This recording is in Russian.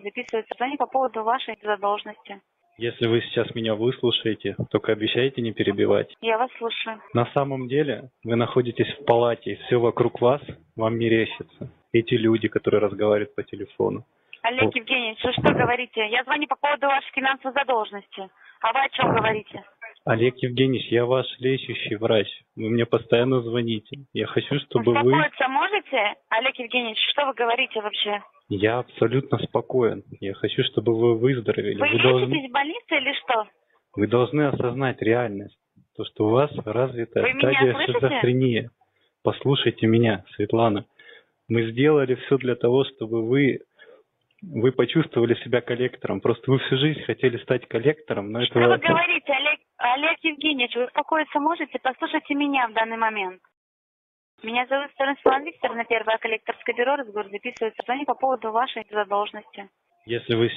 записывается звонок по поводу вашей задолженности. Если вы сейчас меня выслушаете, только обещайте не перебивать. Я вас слушаю. На самом деле вы находитесь в палате, и все вокруг вас вам мерещится. Эти люди, которые разговаривают по телефону. Олег Вот. Евгеньевич, вы что говорите? Я звоню по поводу вашей финансовой задолженности. А вы о чем говорите? Олег Евгеньевич, я ваш лечащий врач. Вы мне постоянно звоните. Я хочу, чтобы вы... Успокоиться можете? Олег Евгеньевич, что вы говорите вообще? Я абсолютно спокоен. Я хочу, чтобы вы выздоровели. Вы, Вы должны, в больнице или что? вы должны осознать реальность. То, что у вас развитая Вы стадия шизофрении. Послушайте меня, Светлана. Мы сделали все для того, чтобы вы вы почувствовали себя коллектором. Просто вы всю жизнь хотели стать коллектором, но Что этого... вы говорите, Олег, Олег Евгеньевич, вы успокоиться можете? Послушайте меня в данный момент. Меня зовут Станислава Викторовна, первое коллекторское бюро, разговор записывается звонок по поводу вашей задолженности. Если вы